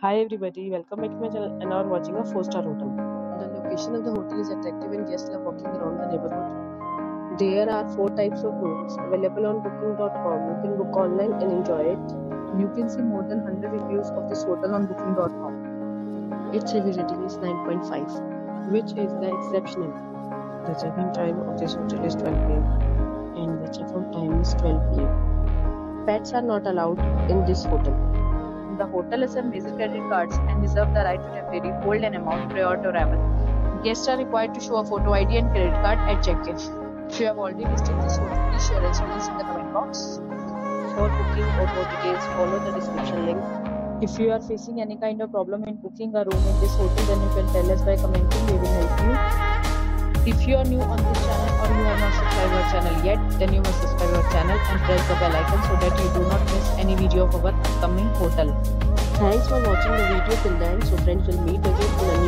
Hi everybody, welcome back to my channel and now we're watching a 4-star hotel. The location of the hotel is attractive and guests love walking around the neighborhood. There are 4 types of rooms available on booking.com. You can book online and enjoy it. You can see more than 100 reviews of this hotel on booking.com. Its review rating is 9.5, which is the exceptional. The check-in time of this hotel is 12 pm and the check-out time is 12 pm. Pets are not allowed in this hotel. The hotel accepts major credit cards and reserve the right to temporarily hold an amount prior to arrival. Guests are required to show a photo ID and credit card at check-in. If you have already visited this hotel, please share your experience in the comment box. For booking or more details, follow the description link. If you are facing any kind of problem in booking a room in this hotel, then you can tell us by commenting. We will help you. If you are new on this channel or you have not channel yet, then you must subscribe our channel and press the bell icon so that you do not miss any video of our upcoming portal. Thanks for watching the video till the end. So friends will meet again in a new